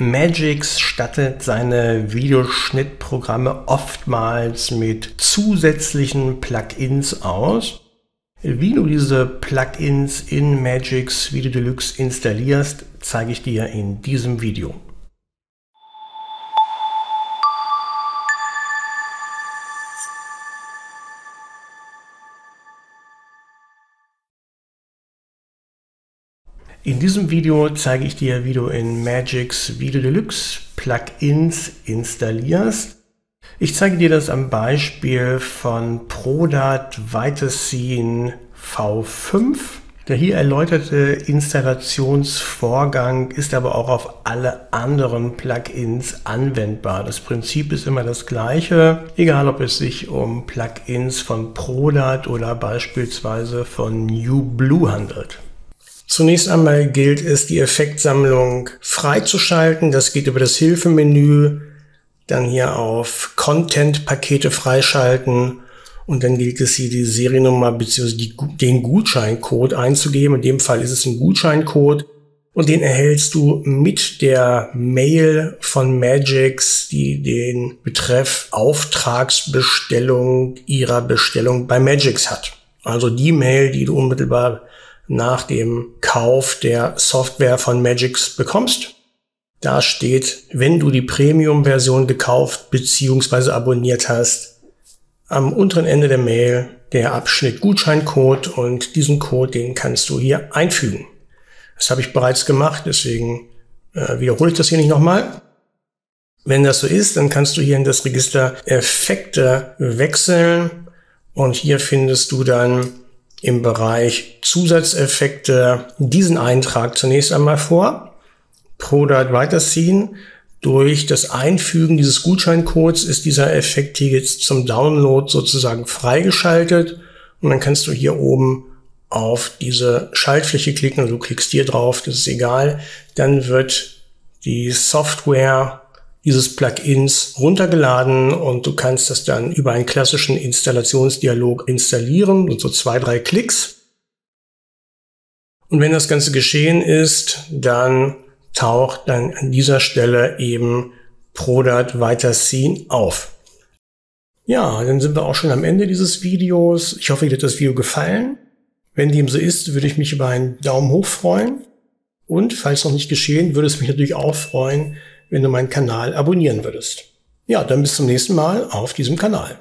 Magix stattet seine Videoschnittprogramme oftmals mit zusätzlichen Plugins aus. Wie du diese Plugins in Magix Video Deluxe installierst, zeige ich dir in diesem Video. In diesem Video zeige ich dir, wie du in Magix Video Deluxe Plugins installierst. Ich zeige dir das am Beispiel von ProDAT Weiterscene V5. Der hier erläuterte Installationsvorgang ist aber auch auf alle anderen Plugins anwendbar. Das Prinzip ist immer das gleiche, egal ob es sich um Plugins von ProDAT oder beispielsweise von NewBlue handelt. Zunächst einmal gilt es, die Effektsammlung freizuschalten. Das geht über das Hilfemenü, dann hier auf Content-Pakete freischalten und dann gilt es hier die Seriennummer bzw. den Gutscheincode einzugeben. In dem Fall ist es ein Gutscheincode und den erhältst du mit der Mail von Magix, die den Betreff Auftragsbestellung ihrer Bestellung bei Magix hat. Also die Mail, die du unmittelbar nach dem Kauf der Software von Magix bekommst. Da steht, wenn du die Premium-Version gekauft bzw. abonniert hast, am unteren Ende der Mail der Abschnitt Gutscheincode und diesen Code, den kannst du hier einfügen. Das habe ich bereits gemacht, deswegen äh, wiederhole ich das hier nicht nochmal. Wenn das so ist, dann kannst du hier in das Register Effekte wechseln und hier findest du dann im Bereich Zusatzeffekte diesen Eintrag zunächst einmal vor. Product weiterziehen. Durch das Einfügen dieses Gutscheincodes ist dieser Effekt hier jetzt zum Download sozusagen freigeschaltet. Und dann kannst du hier oben auf diese Schaltfläche klicken und du klickst hier drauf, das ist egal. Dann wird die Software dieses Plugins runtergeladen und du kannst das dann über einen klassischen Installationsdialog installieren und so zwei, drei Klicks. Und wenn das Ganze geschehen ist, dann taucht dann an dieser Stelle eben Product weiter Scene auf. Ja, dann sind wir auch schon am Ende dieses Videos. Ich hoffe, dir hat das Video gefallen. Wenn dem so ist, würde ich mich über einen Daumen hoch freuen. Und falls noch nicht geschehen, würde es mich natürlich auch freuen, wenn du meinen Kanal abonnieren würdest. Ja, dann bis zum nächsten Mal auf diesem Kanal.